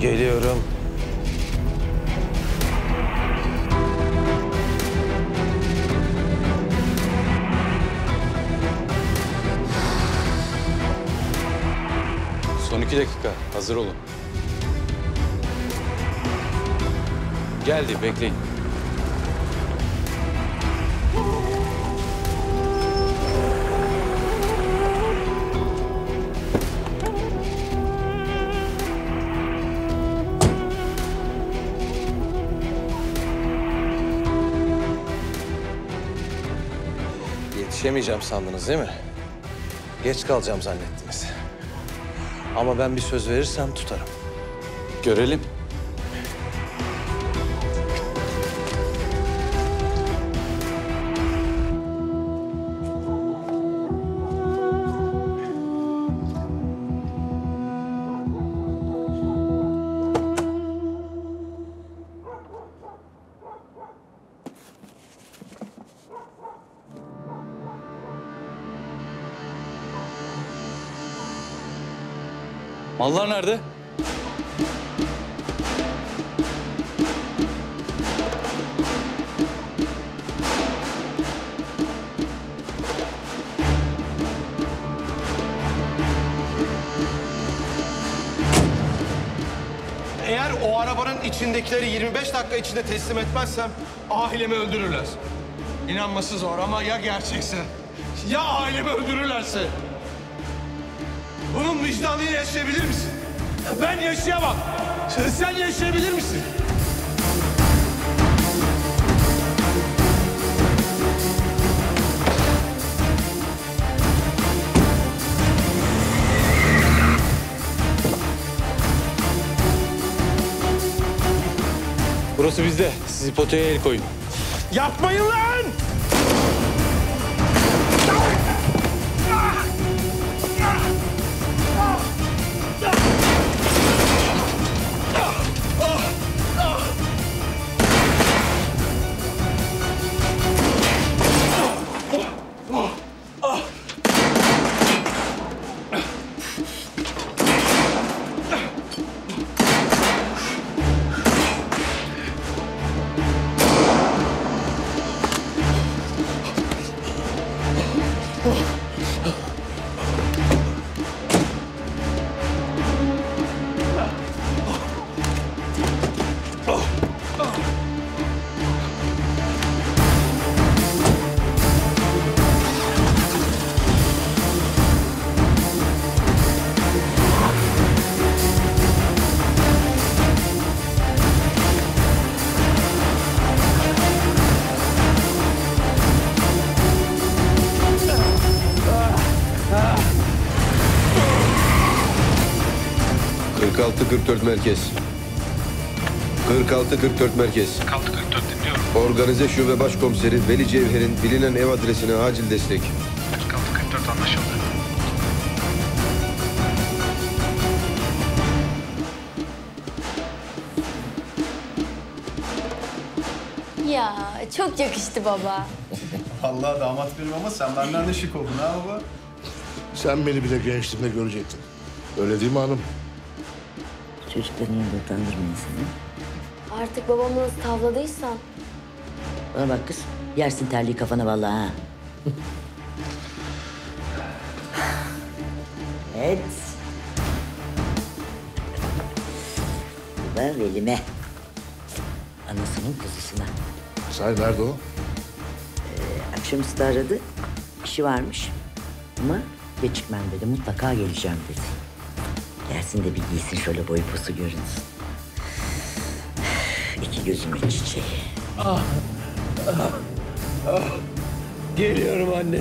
geliyorum. Son iki dakika. Hazır olun. Geldi. Bekleyin. Yetişemeyeceğim sandınız değil mi? Geç kalacağım zannettiniz. Ama ben bir söz verirsem tutarım. Görelim. Mallar nerede? Eğer o arabanın içindekileri 25 dakika içinde teslim etmezsem ailemi öldürürler. İnanması zor ama ya gerçekse? Ya ailemi öldürürlerse? Bunun vicdanını yaşayabilir misin? Ben yaşayamam. Sen yaşayabilir misin? Burası bizde. Siz potaya el koyun. Yapmayın lan! 44 merkez. 46 44 merkez. 46 44 dinliyorum. Organize Şube Başkomiseri Veli Cevher'in bilinen ev adresine acil destek. 46 44 anlaşıldı. Ya çok yakıştı baba. Vallahi damat benim ama sen benden de şık oldun ha baba. Sen beni bile gençliğimde görecektin. Öyle değil mi hanım? Çocukların yanında utandırmayın seni. Artık babamı nasıl tavladıysan. Bana bak kız. Yersin terliği kafana vallahi ha. evet. Bu da Velime. Anasının kuzusuna. Say nerede o? Akşamüstü aradı. İşi varmış. Ama gecikmem dedi. Mutlaka geleceğim dedi. Gelsin de bir giysin şöyle boy posu görünsün. İki gözümün çiçeği. Geliyorum anne.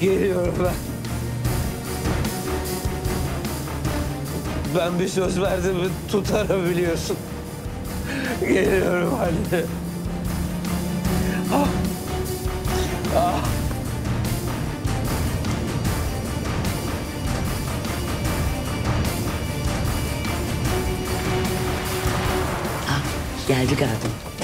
Geliyorum ben. Ben bir söz verdim tutarım biliyorsun. Geliyorum anne. Ah, geldi kadın.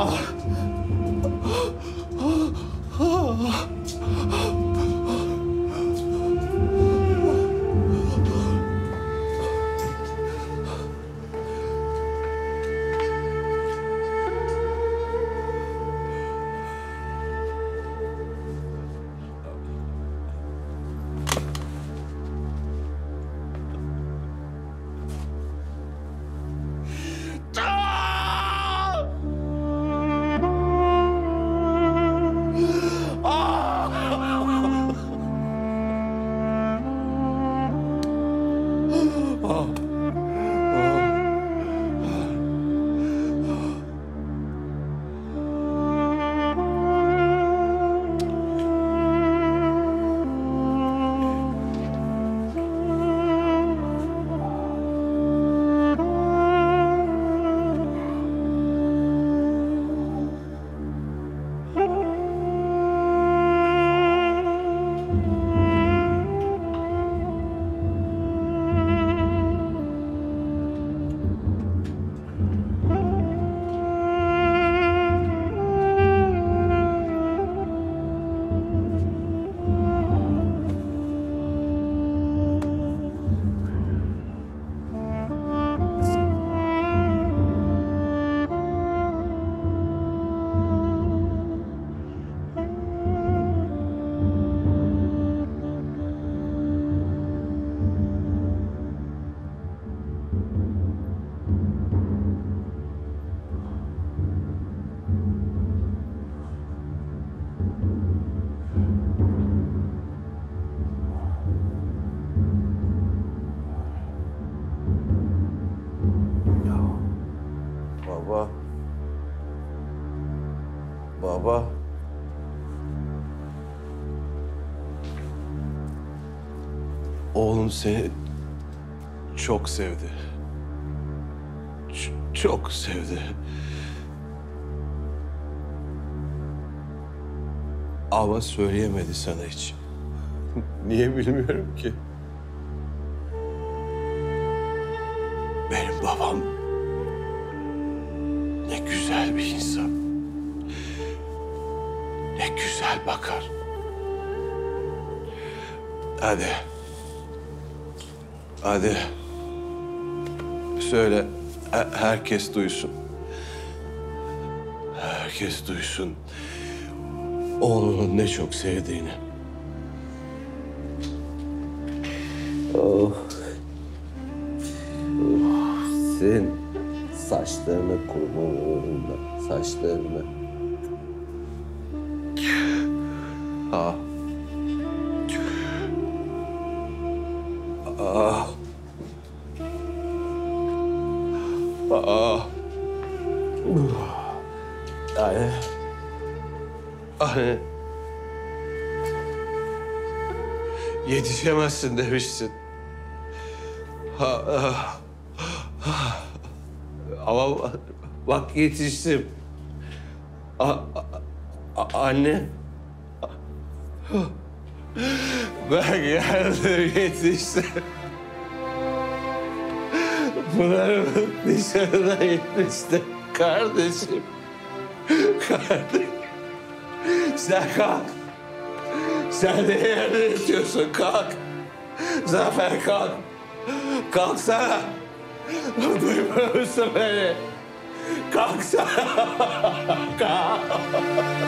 Oh. Seni çok sevdi. Ç- çok sevdi. Ama söyleyemedi sana hiç. Niye bilmiyorum ki. Benim babam ne güzel bir insan. Ne güzel bakar. Hadi. Hadi. Söyle. he- Herkes duysun. Herkes duysun. Oğlunun ne çok sevdiğini. Sen saçlarına kurban olurum ben. Saçlarına. Ah. Ah. Ah. Anne. Anne. Yetişemezsin demişsin. Ha, ah. Ah. Ama bak yetiştim. A- a- anne. Ben geldim yetiştim. Pınar'ın dışarıda yetiştim. Kardeşim. Kardeşim. Sen kalk. Sen de yerde yatıyorsun. Kalk. Zafer kalk. Kalksana. Duymuyor beni? Kalksana. Kalk.